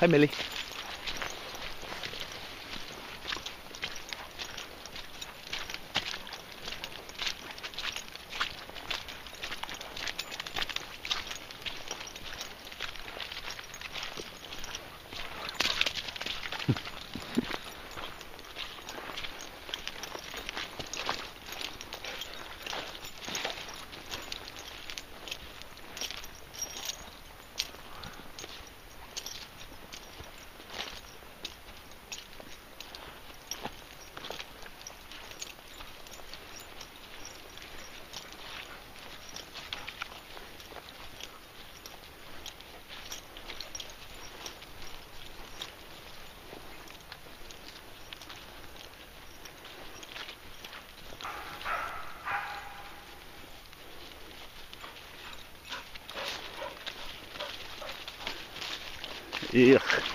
Hi, Millie. Эх.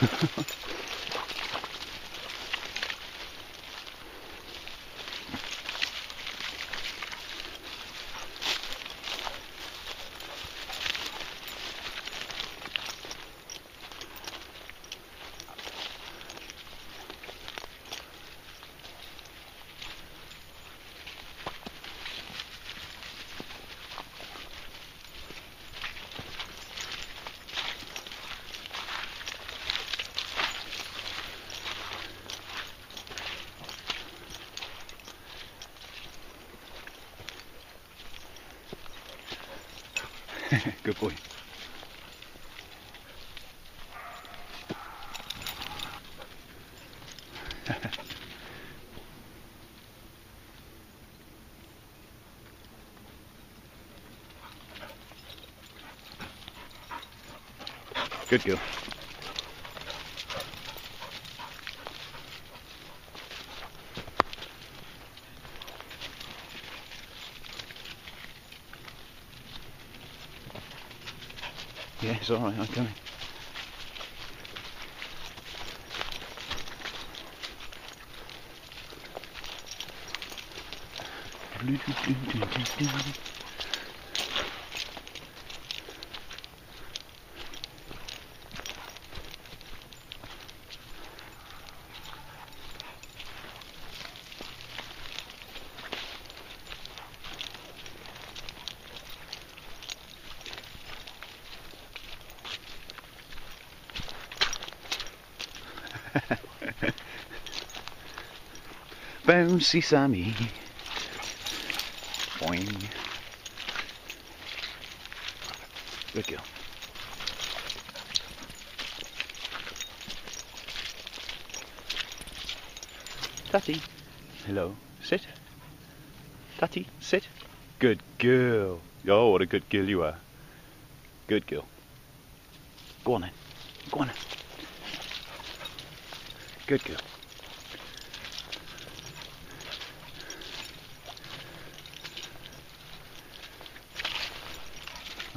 Good boy. Good girl. It's alright, I'm coming. Sammy. Boing. Good girl. Tatty. Hello. Sit. Tatty, sit. Good girl. Oh, what a good girl you are. Good girl. Go on then. Go on then. Good girl.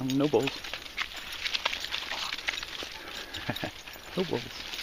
No balls. no balls.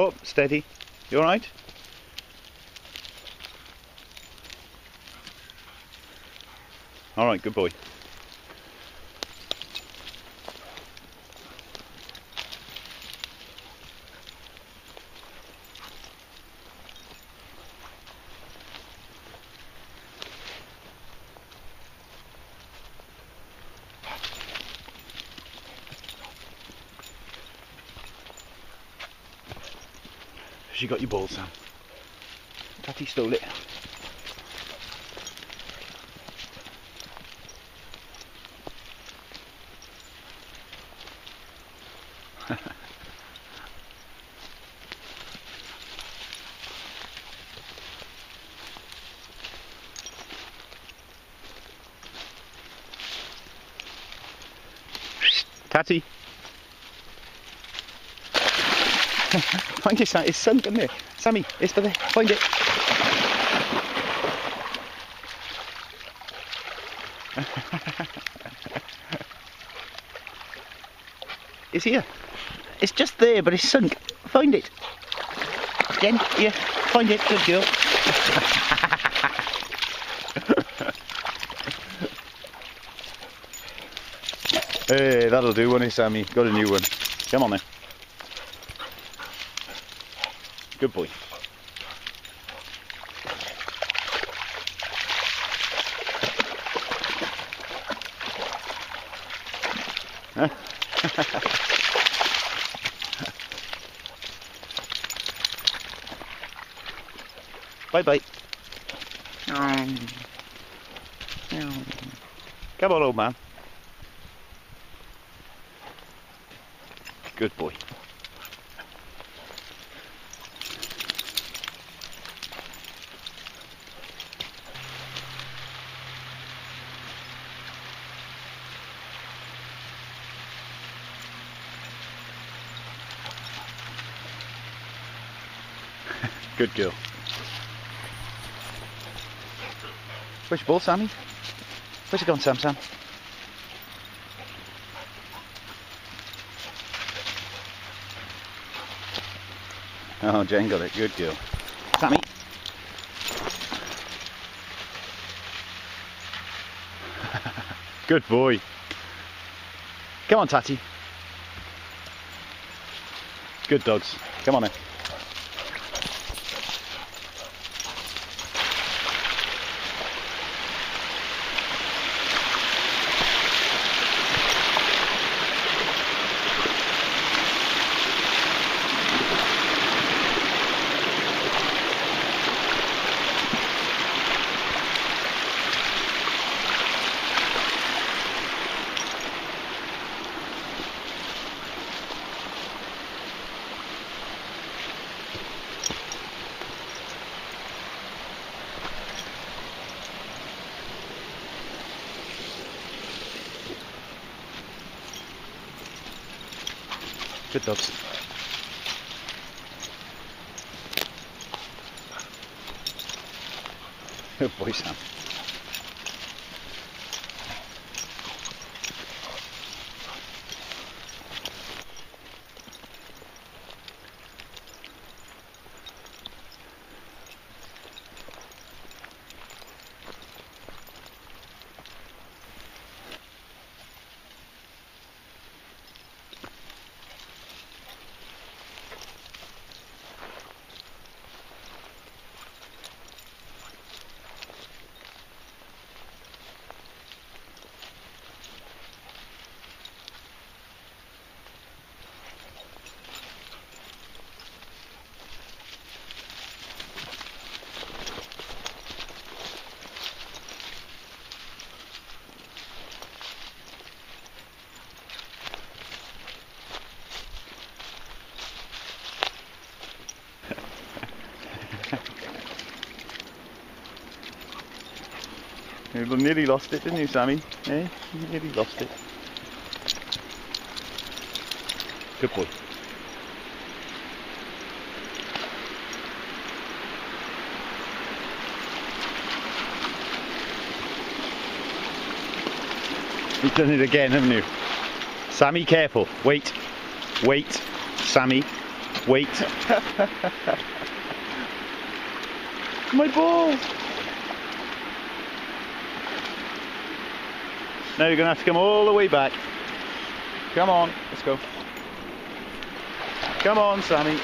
Oh, steady. You alright? Alright, good boy. got your ball, Sam. Tatty stole it. Tatty. Find it, Sam. It's sunk in there. Sammy, it's for there. Find it. it's here. It's just there, but it's sunk. Find it. Jen, here. Find it. Good girl. hey, eh, that'll do, won't it, Sammy? Got a new one. Come on then. Good boy. bye bye. Um, Come on, old man. Good boy. Good girl. Where's your ball, Sammy? Where's it gone, Sam Sam? Oh, Jen got it. Good girl. Sammy. Good boy. Come on, Tatty. Good dogs. Come on in. Good dogs. Good boy, Sam. You nearly lost it, didn't you, Sammy? Eh? You nearly lost it. Good boy. You've done it again, haven't you? Sammy, careful. Wait. Wait. Sammy. Wait. My ball! Now you're going to have to come all the way back. Come on, let's go. Come on, Sammy.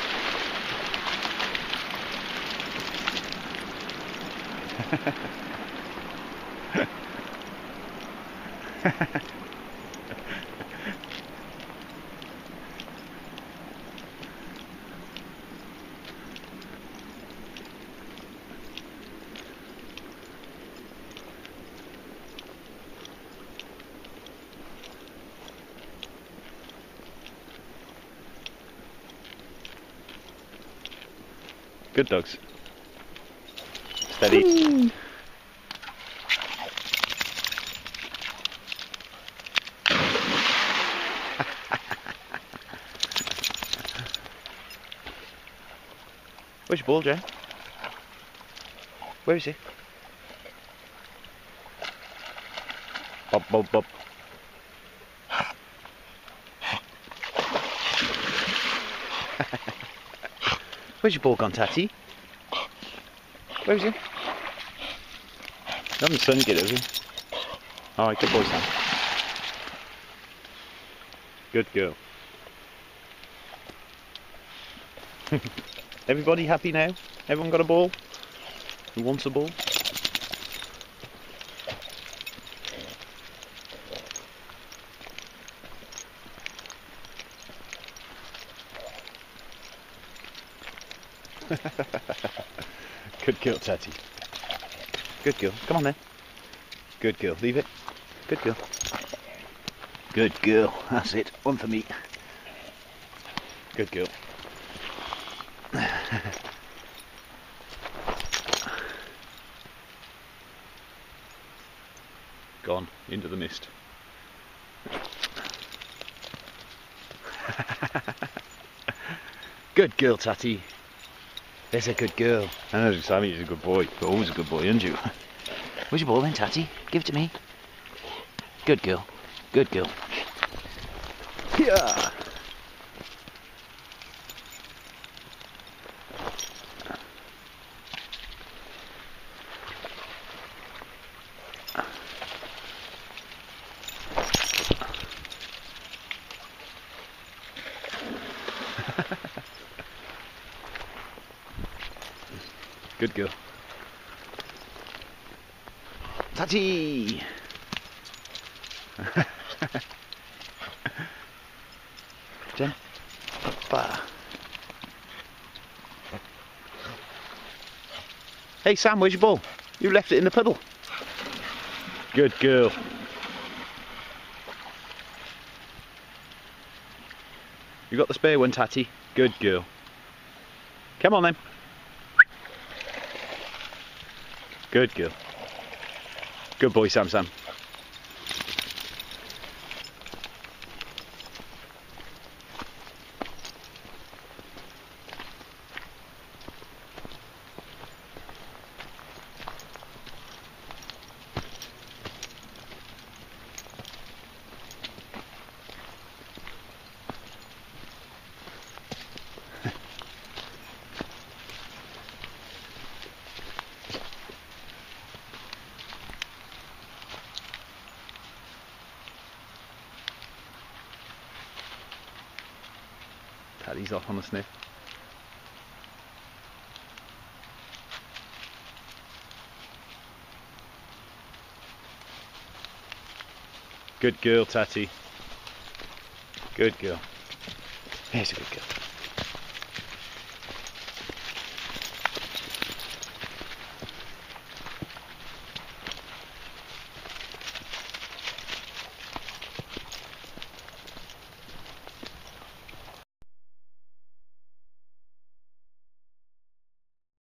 Good dogs. Steady. Where's your ball, Jay? Where is he? Bob, bob, bob. Where's your ball gone, Tatty? Where is he? Haven't seen it, have? Alright, good boy, Sam. Good girl. Everybody happy now? Everyone got a ball? Who wants a ball? Good girl, Tatty. Good girl. Come on then. Good girl. Leave it. Good girl. Good girl. That's it. One for me. Good girl. Gone into the mist. good girl, Tatty. There's a good girl. I know Sammy's a good boy. You're always a good boy, aren't you? Where's your ball then, Tatty? Give it to me. Good girl. Good girl. Yeah. Good girl. Tatty! Jen? Papa. Hey Sam, where's your ball? You left it in the puddle. Good girl. You got the spare one, Tatty. Good girl. Come on then. Good girl. Good boy, Sam Sam. Paddy's off on a sniff. Good girl, Tatty. Good girl. Here's a good girl.